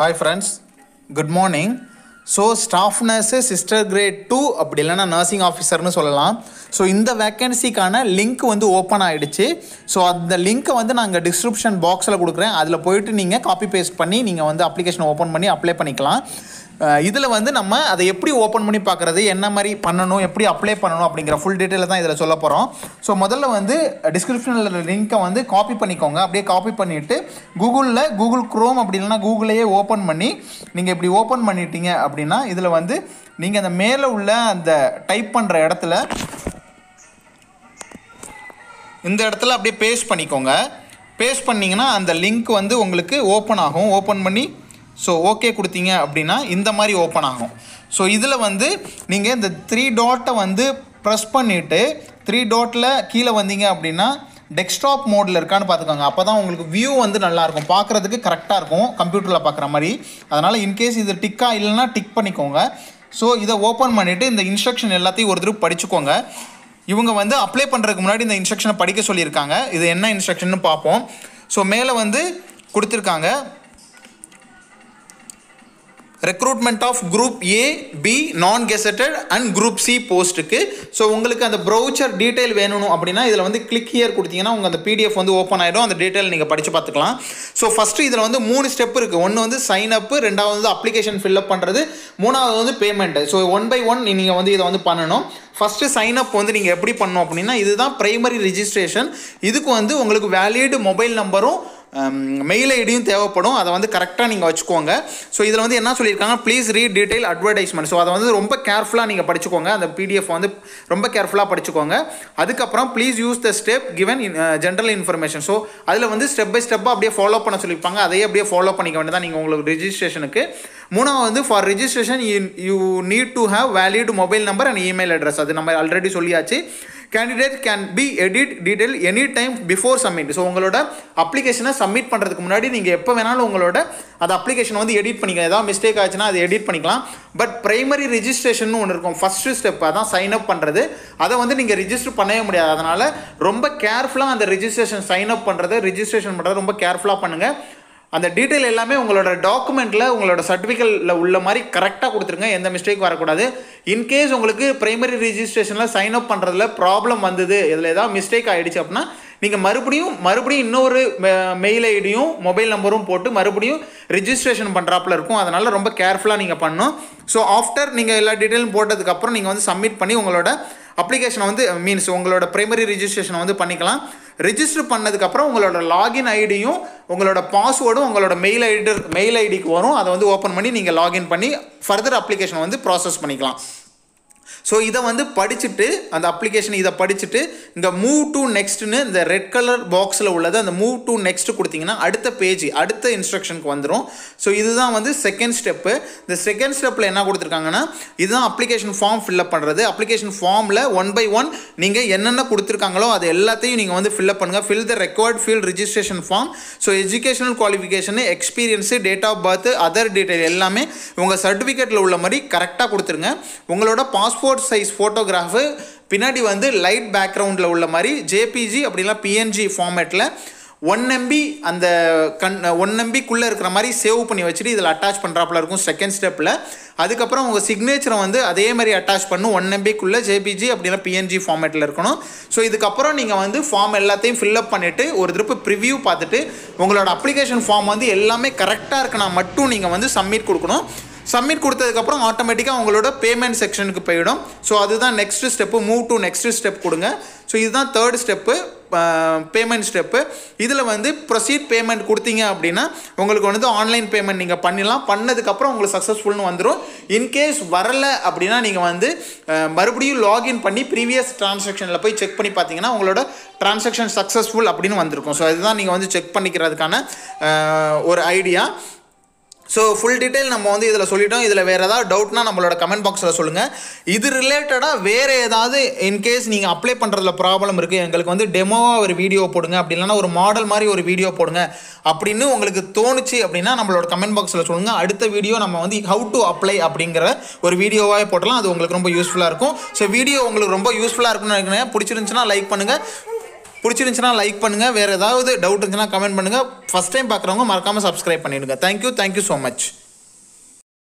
Hi friends good morning so staff nurse sister grade two அப்படி இல்லைன்னா nursing ஆஃபீஸர்னு சொல்லலாம். ஸோ இந்த வேக்கன்சிக்கான லிங்க் வந்து ஓப்பன் ஆகிடுச்சு ஸோ அந்த லிங்க்கை வந்து நாங்கள் டிஸ்கிரிப்ஷன் பாக்ஸில் கொடுக்குறேன். அதில் போயிட்டு நீங்கள் காப்பி பேஸ்ட் பண்ணி நீங்கள் வந்து அப்ளிகேஷன் ஓப்பன் பண்ணி அப்ளை பண்ணிக்கலாம். இதில் வந்து நம்ம அதை எப்படி ஓப்பன் பண்ணி பார்க்குறது என்ன மாதிரி பண்ணணும் எப்படி அப்ளை பண்ணணும் அப்படிங்கிற ஃபுல் டீட்டெயில் தான் இதில் சொல்ல போகிறோம் ஸோ முதல்ல வந்து டிஸ்கிரிப்ஷனில் லிங்க்கை வந்து காப்பி பண்ணிக்கோங்க. அப்படியே காப்பி பண்ணிவிட்டு கூகுளில் கூகுள் க்ரோம் அப்படி இல்லைன்னா கூகுளையே ஓப்பன் பண்ணி நீங்கள் இப்படி ஓப்பன் பண்ணிட்டீங்க அப்படின்னா இதில் வந்து நீங்கள் அந்த மேலே உள்ள அந்த டைப் பண்ணுற இடத்துல இந்த இடத்துல அப்படியே பேஸ்ட் பண்ணிக்கோங்க. பேஸ்ட் பண்ணிங்கன்னா அந்த லிங்க் வந்து உங்களுக்கு ஓப்பன் ஆகும். ஓப்பன் பண்ணி ஸோ ஓகே கொடுத்தீங்க அப்படின்னா இந்த மாதிரி ஓப்பன் ஆகும். ஸோ இதில் வந்து நீங்கள் இந்த த்ரீ டாட்டை வந்து ப்ரெஸ் பண்ணிவிட்டு த்ரீ டாட்டில் கீழே வந்தீங்க அப்படின்னா டெஸ்க்டாப் மோடில் இருக்கான்னு பார்த்துக்கோங்க. அப்போ தான் உங்களுக்கு வியூ வந்து நல்லாயிருக்கும் பார்க்குறதுக்கு கரெக்டாக இருக்கும். கம்ப்யூட்டரில் பார்க்குற மாதிரி. அதனால் இன்கேஸ் இது டிக்காக இல்லைன்னா டிக் பண்ணிக்கோங்க. ஸோ இதை ஓப்பன் பண்ணிவிட்டு இந்த இன்ஸ்ட்ரக்ஷன் எல்லாத்தையும் ஒரு தடவை படிச்சுக்கோங்க. இவங்க வந்து அப்ளை பண்ணுறதுக்கு முன்னாடி இந்த இன்ஸ்ட்ரக்ஷனை படிக்க சொல்லியிருக்காங்க. இது என்ன இன்ஸ்ட்ரக்ஷன் பார்ப்போம். ஸோ மேலே வந்து கொடுத்துருக்காங்க. Recruitment of group A B non gazetted and group C போஸ்ட்டுக்கு ஸோ உங்களுக்கு அந்த ப்ரௌச்சர் டீட்டெயில் வேணும் அப்படின்னா இதில் வந்து கிளிக் ஹியர் கொடுத்தீங்கன்னா உங்கள் அந்த பிடிஎஃப் வந்து ஓப்பன் ஆகிடும் அந்த டீட்டெயில் நீங்கள் படித்து பார்த்துக்கலாம். ஸோ ஃபஸ்ட்டு இதில் வந்து மூணு ஸ்டெப் இருக்குது ஒன்று வந்து சைன் அப்பு ரெண்டாவது வந்து அப்ளிகேஷன் ஃபில்அப் பண்ணுறது மூணாவது வந்து payment so one by one நீங்கள் வந்து இதை வந்து பண்ணணும். ஃபஸ்ட்டு சைன் அப் வந்து நீங்கள் எப்படி பண்ணணும் அப்படின்னா இதுதான் ப்ரைமரி ரிஜிஸ்ட்ரேஷன் இதுக்கு வந்து உங்களுக்கு வேலிடு மொபைல் நம்பரும் Um, மெயில் ஐடியும் தேவைப்படும். அதை வந்து கரெக்டாக நீங்கள் வச்சுக்கோங்க. ஸோ இதில் வந்து என்ன சொல்லியிருக்காங்க? Please read detail advertisement so அதை வந்து ரொம்ப கேர்ஃபுல்லாக நீங்கள் படிச்சுக்கோங்க. அந்த பிடிஎஃப் வந்து ரொம்ப கேர்ஃபுல்லாக படிச்சுக்கோங்க. அதுக்கப்புறம் please use the step given in general information so அதில் வந்து ஸ்டெப் பை ஸ்டெப்பாக அப்படியே ஃபாலோ பண்ண சொல்லியிருப்பாங்க. அதையே அப்படியே ஃபாலோ பண்ணிக்க வேண்டியதான் நீங்கள் உங்களுக்கு ரிஜிஸ்ட்ரேஷனுக்கு மூணாவது வந்து for registration you need to have valid mobile number and email address அது நம்ம ஆல்ரெடி சொல்லியாச்சு. Candidate can be edit detail any time before submit so உங்களோட அப்ளிகேஷனை சப்மிட் பண்ணுறதுக்கு முன்னாடி நீங்கள் எப்போ வேணாலும் உங்களோட அந்த அப்ளிகேஷனை வந்து எடிட் பண்ணிக்கலாம். ஏதாவது மிஸ்டேக் ஆச்சுன்னா அதை எடிட் பண்ணிக்கலாம். பட் ப்ரைமரி ரிஜிஸ்ட்ரேஷன் ஒன்று இருக்கும். ஃபஸ்ட்டு ஸ்டெப் அதான் சைன் அப் பண்ணுறது அதை வந்து நீங்கள் ரிஜிஸ்டர் பண்ணவே முடியாது. அதனால் ரொம்ப கேர்ஃபுல்லாக அந்த ரிஜிஸ்ட்ரேஷன் சைன் அப் பண்ணுறது ரிஜிஸ்ட்ரேஷன் பண்ணுறது ரொம்ப கேர்ஃபுல்லாக பண்ணுங்கள் அந்த டீட்டெயில் எல்லாமே உங்களோட டாக்குமெண்ட்டில் உங்களோட சர்டிஃபிகேட்டில் உள்ள மாதிரி கரெக்டாக கொடுத்துருங்க. எந்த மிஸ்டேக் வரக்கூடாது. இன்கேஸ் உங்களுக்கு பிரைமரி ரிஜிஸ்ட்ரேஷனில் சைன் அப் பண்ணுறதுல ப்ராப்ளம் வந்தது இதில் ஏதாவது மிஸ்டேக் ஆகிடுச்சு அப்படின்னா நீங்கள் மறுபடியும் மறுபடியும் இன்னொரு மெயில் ஐடியும் மொபைல் நம்பரும் போட்டு மறுபடியும் ரிஜிஸ்ட்ரேஷன் பண்ணுறாப்புல இருக்கும். அதனால் ரொம்ப கேர்ஃபுல்லாக நீங்கள் பண்ணணும். ஸோ ஆஃப்டர் நீங்கள் எல்லா டீட்டெயிலும் போட்டதுக்கப்புறம் நீங்கள் வந்து சப்மிட் பண்ணி உங்களோட அப்ளிகேஷனை வந்து மீன்ஸ் உங்களோட ப்ரைமரி ரிஜிஸ்ட்ரேஷனை வந்து பண்ணிக்கலாம். ரிஜிஸ்டர் பண்ணதுக்கப்புறம் உங்களோட லாகின் ஐடியும் உங்களோட பாஸ்வேர்டும் உங்களோட மெயில் ஐடி மெயில் ஐடிக்கு வரும். அதை வந்து ஓப்பன் பண்ணி நீங்கள் லாகின் பண்ணி ஃபர்தர் அப்ளிகேஷன் வந்து ப்ராசஸ் பண்ணிக்கலாம். ஸோ இதை வந்து படிச்சுட்டு அந்த அப்ளிகேஷன் இதை படிச்சுட்டு இந்த மூவ் டு நெக்ஸ்ட்னு இந்த ரெட் கலர் பாக்ஸில் உள்ளது அந்த மூவ் டு நெக்ஸ்ட் கொடுத்தீங்கன்னா அடுத்த பேஜ் அடுத்த இன்ஸ்ட்ரக்ஷனுக்கு வந்துடும் ஸோ இதுதான் வந்து செகண்ட் ஸ்டெப்பு இந்த செகண்ட் ஸ்டெப்பில் என்ன கொடுத்துருக்காங்கன்னா இதுதான் அப்ளிகேஷன் ஃபார்ம் ஃபில்அப் பண்ணுறது அப்ளிகேஷன் ஃபார்மில் ஒன் பை ஒன் நீங்கள் என்னென்ன கொடுத்துருக்காங்களோ அது எல்லாத்தையும் நீங்கள் வந்து ஃபில்அப் பண்ணுங்கள் fill the record field registration form so educational qualification experience date of birth other detail எல்லாமே உங்கள் சர்டிஃபிகேட்டில் உள்ள மாதிரி கரெக்டாக கொடுத்துருங்க. உங்களோட பாஸ்போர்ட் சைஸ் ஃபோட்டோகிராஃபு பின்னாடி வந்து லைட் பேக்ரவுண்டில் உள்ள மாதிரி ஜேபிஜி அப்படிலாம் பிஎன்ஜி ஃபார்மேட்டில் ஒன் எம்பி அந்த கண் ஒன் எம்பிக்குள்ளே இருக்கிற மாதிரி சேவ் பண்ணி வச்சுட்டு இதில் அட்டாச் பண்ணுறாப்புல இருக்கும் செகண்ட் ஸ்டெப்பில் அதுக்கப்புறம் உங்கள் சிக்னேச்சரை வந்து அதே மாதிரி அட்டாச் பண்ணும் ஒன் எம்பிக்குள்ளே ஜேபிஜி அப்படின்னா பிஎன்ஜி ஃபார்மேட்டில் இருக்கணும். ஸோ இதுக்கப்புறம் நீங்கள் வந்து ஃபார்ம் எல்லாத்தையும் ஃபில்அப் பண்ணிவிட்டு ஒரு திருப்பு ப்ரிவ்யூ பார்த்துட்டு உங்களோட அப்ளிகேஷன் ஃபார்ம் வந்து எல்லாமே கரெக்டாக இருக்குன்னா மட்டும் நீங்கள் வந்து சப்மிட் கொடுக்கணும். சப்மிட் கொடுத்ததுக்கப்புறம் ஆட்டோமேட்டிக்காக உங்களோட பேமெண்ட் செக்ஷனுக்கு போயிடும். ஸோ அதுதான் next step move to next step கொடுங்க. ஸோ இதுதான் தேர்ட் ஸ்டெப்பு பேமெண்ட் ஸ்டெப்பு இதில் வந்து ப்ரொசீட் பேமெண்ட் கொடுத்தீங்க அப்படின்னா உங்களுக்கு வந்து ஆன்லைன் பேமெண்ட் நீங்கள் பண்ணிடலாம். பண்ணதுக்கப்புறம் உங்களுக்கு சக்ஸஸ்ஃபுல்னு வந்துடும் இன்கேஸ் வரலை அப்படின்னா நீங்கள் வந்து uh, மறுபடியும் லாகின் பண்ணி ப்ரீவியஸ் ட்ரான்சாக்ஷனில் போய் செக் பண்ணி பார்த்தீங்கன்னா உங்களோட ட்ரான்சாக்ஷன் சக்ஸஸ்ஃபுல் அப்படின்னு வந்திருக்கும். ஸோ அதுதான் நீங்கள் வந்து செக் பண்ணிக்கிறதுக்கான uh, ஒரு ஐடியா ஸோ ஃபுல் டீட்டெயில் நம்ம வந்து இதில் சொல்லிட்டோம். இதில் வேறு ஏதாவது டவுட்னா நம்மளோட கமெண்ட் பாக்ஸில் சொல்லுங்கள் இது ரிலேட்டடாக வேறு ஏதாவது இன்கேஸ் நீங்கள் அப்ளை பண்ணுறதுல ப்ராப்ளம் இருக்குது எங்களுக்கு வந்து டெமோவாக ஒரு வீடியோ போடுங்க. அப்படி இல்லைனா ஒரு மாடல் மாதிரி ஒரு வீடியோ போடுங்க. அப்படின்னு உங்களுக்கு தோணுச்சு அப்படின்னா நம்மளோட கமெண்ட் பாக்ஸில் சொல்லுங்கள் அடுத்த வீடியோ நம்ம வந்து ஹவு டு அப்ளை அப்படிங்கிற ஒரு வீடியோவாக போடலாம். அது உங்களுக்கு ரொம்ப யூஸ்ஃபுல்லாக இருக்கும். ஸோ வீடியோ உங்களுக்கு ரொம்ப யூஸ்ஃபுல்லாக இருக்கும்னு நினைக்கிறேன். பிடிச்சிருந்துச்சுன்னா லைக் பண்ணுங்கள் பிடிச்சிருந்துச்சுன்னா லைக் பண்ணுங்கள் வேறு ஏதாவது டவுட் இருந்துச்சுன்னா கமெண்ட் பண்ணுங்கள் ஃபஸ்ட் டைம் பார்க்குறவங்க மறக்காமல் சப்ஸ்கிரைப் பண்ணிவிடுங்க தேங்க்யூ தேங்க்யூ ஸோ மச்